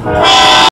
Oh!